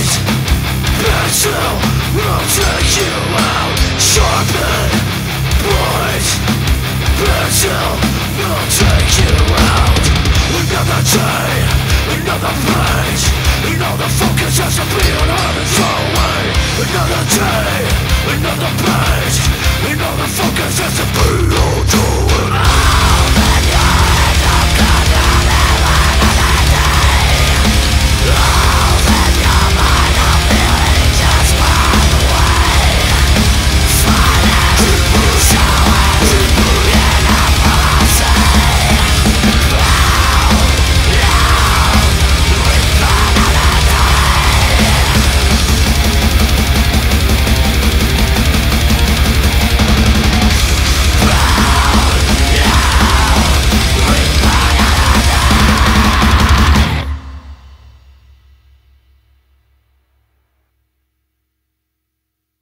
light Battle will take you out. Sharpen blades Battle will take you out. Another day, another page. Another focus has to be on others away Another day, another page. Another focus has to be on your